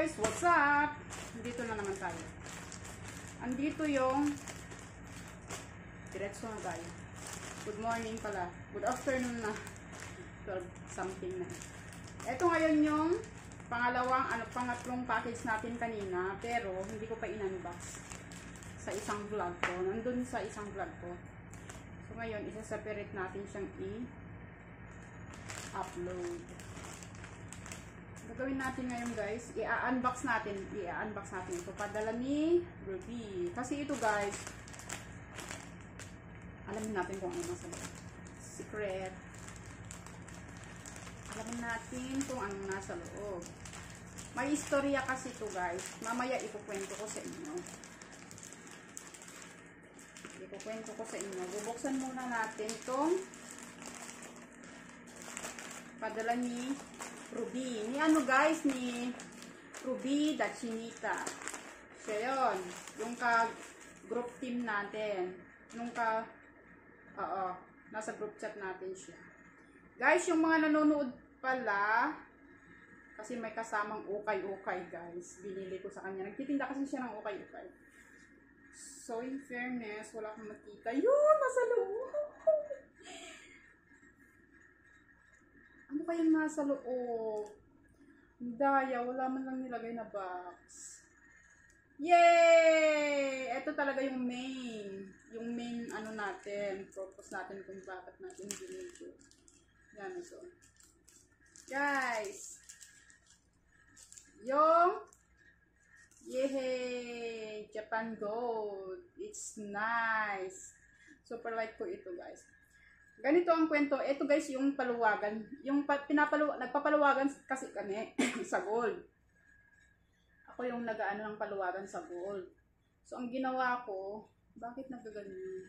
guys! What's up? Dito na naman tayo. Andito yung diretso na tayo. Good morning pala. Good afternoon na. 12 something na. Ito ngayon yung pangalawang, ano, pangatlong package natin kanina, pero hindi ko pa in-unbox sa isang vlog ko. Nandun sa isang vlog ko. So ngayon, isa-separate natin siyang i-upload. Gagawin natin ngayon guys, i-unbox natin, i-unbox natin ito. Padala ni Ruby. Kasi ito guys, alamin natin kung ano nasa loob. Secret. Alamin natin kung ano nasa loob. May istorya kasi ito guys. Mamaya ikukwento ko sa inyo. Ikukwento ko sa inyo. Bubuksan muna natin itong padala ni Ruby. Ni ano guys, ni Ruby da Chinita. Siya yun. Yung ka group team natin. Yung ka, oo, nasa group chat natin siya. Guys, yung mga nanonood pala, kasi may kasamang ukay-ukay guys. Binili ko sa kanya. Nagtitinda kasi siya ng ukay-ukay. So, in fairness, wala akong makita. Yun, nasa loob. Ano kayang nasa loob? Daya, wala man lang nilagay na box. Yay! Ito talaga yung main. Yung main ano natin. Purpose natin kung bakit natin binili. Yan ito. Guys! Yung Yay! Japan Gold. It's nice. Super like ko ito guys. Ganito ang kwento. Ito guys yung paluwagan. Yung pa, nagpapaluwagan kasi kami sa gold. Ako yung nagaano ng paluwagan sa gold. So ang ginawa ko, bakit naggaganyan?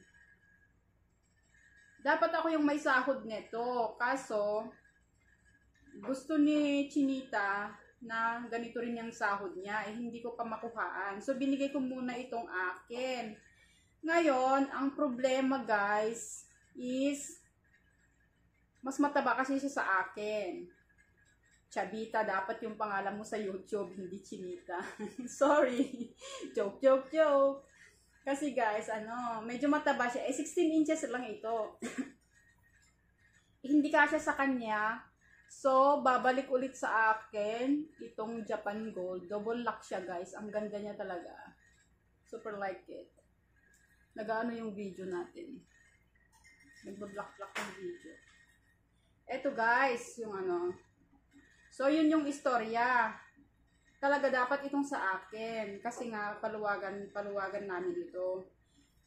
Dapat ako yung may sahod nito. Kaso, gusto ni Chinita na ganito rin yung sahod niya. Eh, hindi ko pa makuhaan. So, binigay ko muna itong akin. Ngayon, ang problema guys, is mas mataba kasi siya sa akin. Chabita, dapat yung pangalan mo sa YouTube, hindi Chinita. Sorry. joke, joke, joke. Kasi guys, ano, medyo mataba siya. Eh, 16 inches lang ito. hindi kasya sa kanya. So, babalik ulit sa akin itong Japan Gold. Double lock siya guys. Ang ganda niya talaga. Super like it. Nagaano yung video natin. Nagba-block-block yung video. Eto guys, yung ano. So, yun yung istorya. Talaga dapat itong sa akin. Kasi nga, paluwagan, paluwagan namin ito.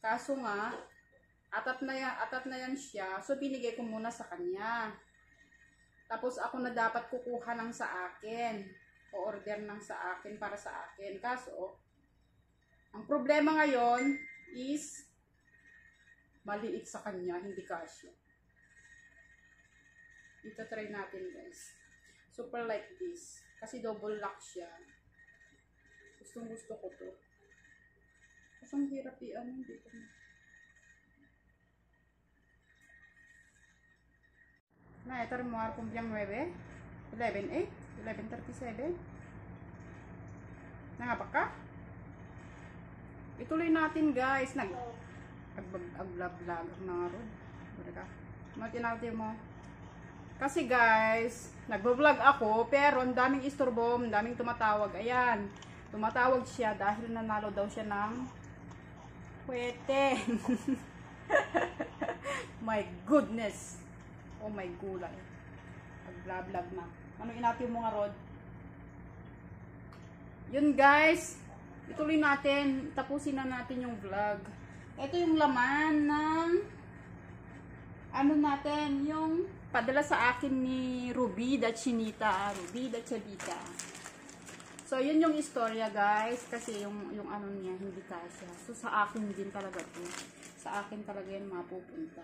Kaso nga, atat na yan, atat na yan siya. So, binigay ko muna sa kanya. Tapos, ako na dapat kukuha ng sa akin. O order ng sa akin para sa akin. Kaso, ang problema ngayon is maliit sa kanya, hindi kasya. Ito try natin guys. Super like this. Kasi double lock siya. Gustong gusto ko to. Kasi ang hirap i-ano, hindi ko na. Na, ito rin mga kumbyang 9. 11.8. 11.37. Nangapak ka? Ituloy natin guys. Nag agblab-vlog ang mga rod. Bada ka. Matinati mo. Kasi guys, nagbo-vlog ako, pero ang daming istorbo, ang daming tumatawag. Ayan, tumatawag siya dahil nanalo daw siya ng kwete. my goodness. Oh my gulay. Nag-vlog na. Ano inati mo nga, Rod? Yun guys, ituloy natin. Tapusin na natin yung vlog. Ito yung laman ng ano natin, yung padala sa akin ni Ruby da Chinita, Ruby da Chavita. So, yun yung istorya, guys. Kasi yung, yung ano niya, hindi kasya. So, sa akin din talaga to. Sa akin talaga yan mapupunta.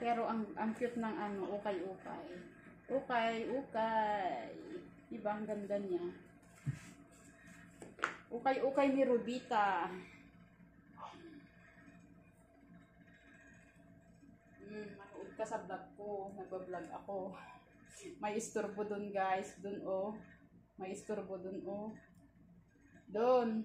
Pero, ang, ang cute ng ano, ukay-ukay. Ukay-ukay. Diba, ang ganda niya. Ukay-ukay ni Rubita. Mm, manood ka sa vlog ko. Nagbablog ako. May istorbo dun guys. Dun oh. May istorbo dun oh. Dun.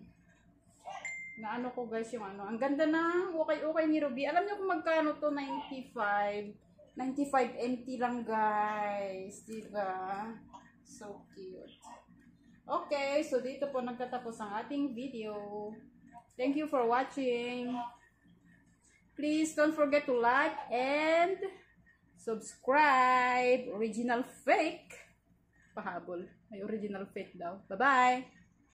Na ano ko guys yung ano. Ang ganda na. Okay-okay ni Ruby. Alam niyo kung magkano to? 95. 95 NT lang guys. Diba? So cute. Okay. So dito po nagtatapos ang ating video. Thank you for watching. Please don't forget to like and subscribe. Original fake. Pahabol. May original fake daw. Bye-bye.